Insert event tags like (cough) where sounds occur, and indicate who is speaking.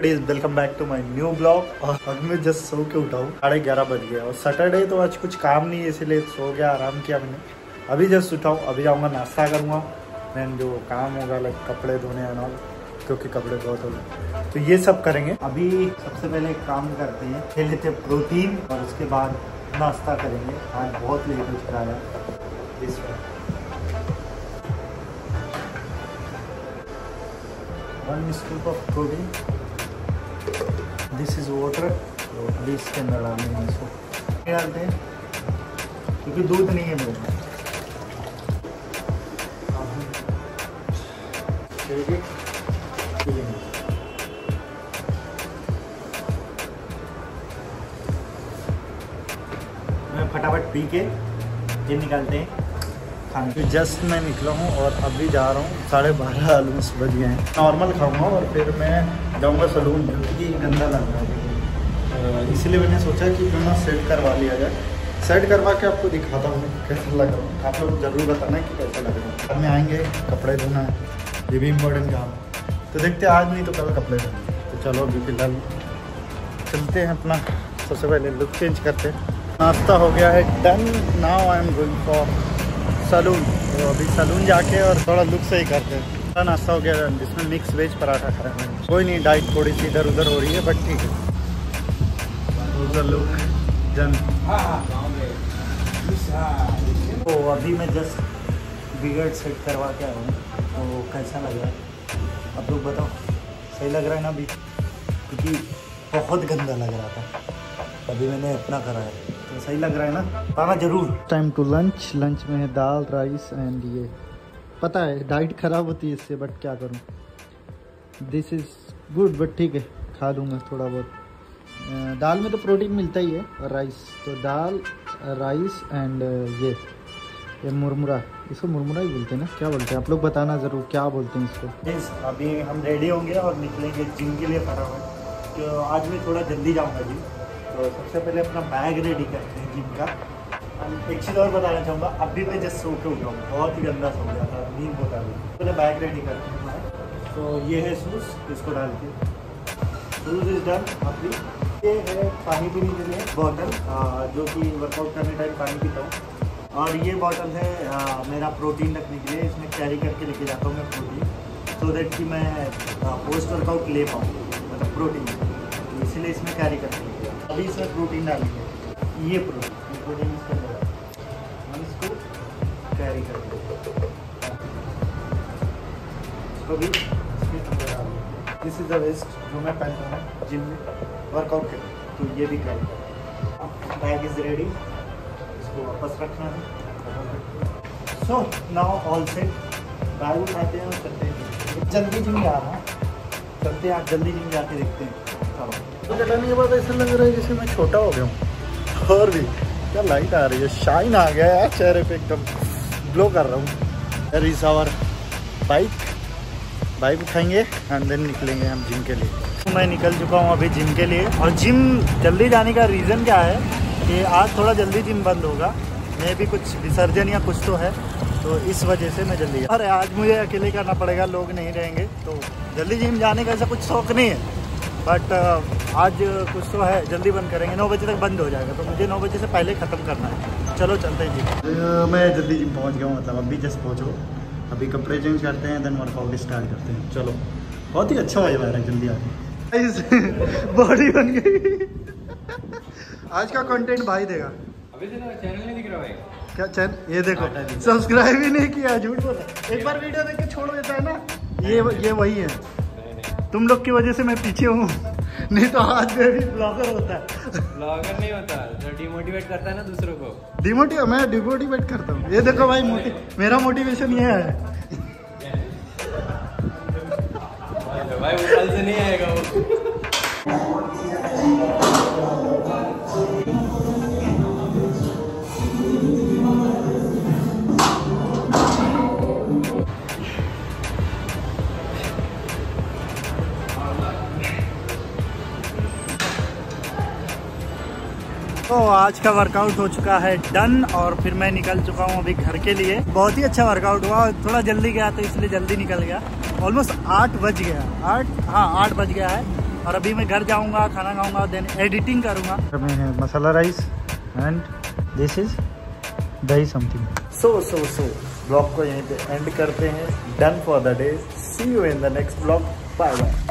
Speaker 1: Please welcome back to my new blog और अब मैं जस्ट सो के उठाऊँ साढ़े ग्यारह बज गया और सैटरडे तो आज कुछ काम नहीं है, इसीलिए सो गया, आराम किया मैंने। अभी जस्ट उठाऊँ अभी जाऊँगा नाश्ता करूँगा। देन जो काम होगा लाइक कपड़े धोने और क्योंकि कपड़े बहुत हो गए। तो ये सब करेंगे। अभी सबसे पहले काम करते हैं। खेल लेते प्रोटीन और उसके बाद नाश्ता करेंगे। आज बहुत लेट हो चुका है। इस one scoop of protein this is water तो इसके अंदर डालने हैं इसको डालते हैं क्योंकि दूध नहीं है मेरे मैं फटाफट पी के ये निकालते हैं खाने तो जस्ट मैं निकला हूँ और अभी जा रहा हूँ साढ़े बारह ऑलमोस्ट बज गए हैं नॉर्मल खाऊँगा और फिर मैं जाऊँगा सलून क्योंकि गंदा लग रहा है। इसलिए मैंने सोचा कि क्यों ना सेट करवा लिया जाए। सेट करवा के आपको दिखाता हूँ कैसा लग रहा हूँ। आप लोग ज़रूर बताना कि कैसा लग रहा है। घर में आएँगे, कपड़े धोना है, ये भी इम्पोर्टेंट काम तो देखते आज नहीं तो कल कपड़े धोना तो चलो, अभी फ़िलहाल चलते हैं अपना। सबसे पहले लुक चेंज करते हैं। नाश्ता हो गया है done now I am going for salon तो अभी सलून जाके और थोड़ा लुक सही करते हैं। नाश्ता हो गया जिसमें मिक्स वेज पराठा खा रहे हैं कोई नहीं डाइट थोड़ी सी इधर उधर हो रही है बट ठीक है। लुक जन। तो अभी मैं जस्ट बिगड़ सेट करवा के आया हूँ तो कैसा लग रहा है? आप लोग बताओ, सही लग रहा है ना अभी? क्योंकि बहुत गंदा लग रहा था। अभी मैंने अपना करा है तो सही लग रहा है ना? आना ज़रूर। टाइम टू लंच लंच में है दाल राइस एंड ये। पता है डाइट ख़राब होती है इससे बट क्या करूँ? दिस इज़ गुड बट ठीक है, खा लूँगा थोड़ा बहुत। दाल में तो प्रोटीन मिलता ही है और राइस तो दाल राइस एंड ये ये मुरमुरा। इसको मुरमुरा ही बोलते हैं ना? क्या बोलते हैं? आप लोग बताना ज़रूर, क्या बोलते हैं इसको? अभी हम रेडी होंगे और निकलेंगे जिम के लिए फटाफट तो आज मैं थोड़ा जल्दी जाऊँगा जी तो सबसे पहले अपना बैग रेडी करते हैं जिम का। एक चीज़ और बताना चाहूँगा अभी मैं जस्ट सो के उठाऊँ बहुत ही गंदा सो गया था नींद बहुत आ गई पहले बैग रेडी करते हैं तो ये है शूज़ इसको डाल के. शूज़ इज़ डन अभी ये है पानी पीने के लिए बॉटल जो कि वर्कआउट करने टाइम पानी पीता हूँ. और ये बॉटल है आ, मेरा प्रोटीन रखने के लिए. इसमें कैरी करके लेके जाता हूँ मैं प्रोटीन सो देट कि मैं पोस्ट वर्कआउट ले पाऊँ. मतलब प्रोटीन इसलिए इसमें कैरी करके लेके अभी इसमें प्रोटीन डालेंगे. ये इसके अंदर। हम इसको कैरी करके इसको भी इसके अंदर डालेंगे दिस इज़ द वेस्ट जो मैं पहनता हूँ जिम में वर्कआउट के तो ये भी कर बैग इज़ रेडी इसको वापस रखना है। So now all set bag उठाते हैं और हैं जल्दी जिम जा रहा हूँ। चलते हैं, आप जल्दी जिम जाके देखते हैं। तो के बाद ऐसा लग रहा है जैसे मैं छोटा हो गया हूँ। और भी। क्या लाइट आ रही है? शाइन आ गया यार, चेहरे पे एकदम। ग्लो कर रहा हूँ। इज़ आवर बाइक बाइक उठाएँगे एंड देन निकलेंगे हम जिम के लिए। तो मैं निकल चुका हूँ अभी जिम के लिए। और जिम जल्दी जाने का रीज़न क्या है कि आज थोड़ा जल्दी जिम बंद होगा। मे भी कुछ विसर्जन या कुछ तो है तो इस वजह से मैं जल्दी अरे आज मुझे अकेले करना पड़ेगा, लोग नहीं रहेंगे तो जल्दी जिम जाने का ऐसा कुछ शौक नहीं है। बट आज कुछ तो है जल्दी बंद करेंगे। नौ बजे तक बंद हो जाएगा तो मुझे नौ बजे से पहले ख़त्म करना है। चलो चलते हैं जी। मैं जल्दी जिम पहुँच गया हूँ मतलब अभी जस्ट पहुँचो। अभी कपड़े चेंज करते हैं देन वर्कआउट स्टार्ट करते हैं। चलो। बहुत ही अच्छा मज़ा आ रहा है जल्दी आके। बॉडी (laughs) बन गई। आज का कंटेंट भाई देगा।
Speaker 2: अभी चैनल नहीं दिख रहा भाई।
Speaker 1: क्या चैनल ये देखो। सब्सक्राइब ही नहीं किया झूठ बोल एक बार वीडियो देख के छोड़ देता है ना। ये ये वही है। तुम लोग की वजह से मैं पीछे हूँ। नहीं तो आज मैं भी ब्लॉगर होता है।
Speaker 2: ब्लॉगर नहीं होता जो डिमोटिवेट करता है ना दूसरों को।
Speaker 1: डिमोटिव मैं डिमोटिवेट करता हूँ। ये देखो भाई मोटि, मेरा मोटिवेशन ये है। (laughs)
Speaker 2: भाई से नहीं आएगा वो।
Speaker 1: तो आज का वर्कआउट हो चुका है डन और फिर मैं निकल चुका हूँ अभी घर के लिए। बहुत ही अच्छा वर्कआउट हुआ थोड़ा जल्दी गया तो इसलिए जल्दी निकल गया। ऑलमोस्ट आठ बज गया आठ हाँ आठ बज गया है। और अभी मैं घर जाऊँगा खाना खाऊँगा देन एडिटिंग करूँगा। में masala rice and this is dahi something so so so blog को यहीं पे एंड करते हैं। Done for the day see you in the next blog bye bye